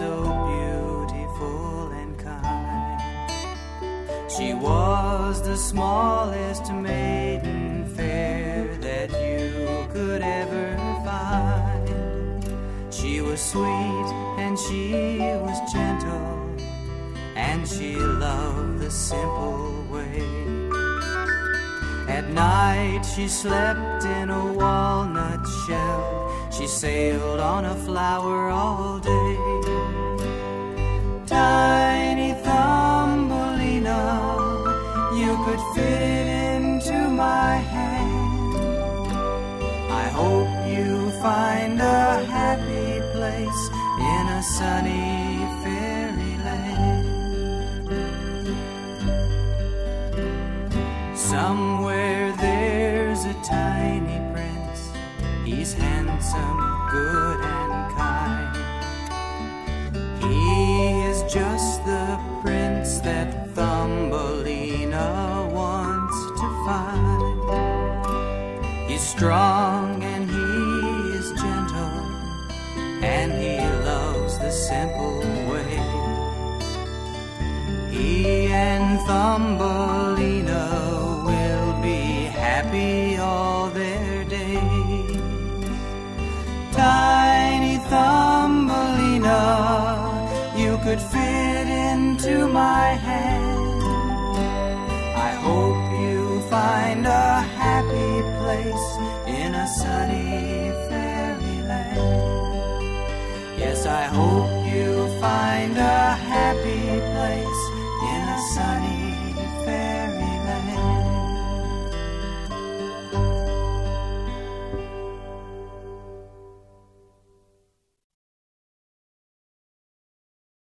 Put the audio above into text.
so beautiful and kind. She was the smallest maiden fair that you could ever find. She was sweet and she was gentle, and she loved the simple way. At night she slept in a walnut shell. She sailed on a flower all day. Could fit into my hand. I hope you find a happy place in a sunny fairyland. Somewhere there's a tiny prince. He's handsome, good, and kind. He is just the prince that Thumbelina Strong and he is gentle, and he loves the simple way. He and Thumbelina will be happy all their days. Tiny Thumbelina, you could fit into my hand. I hope you find place in a sunny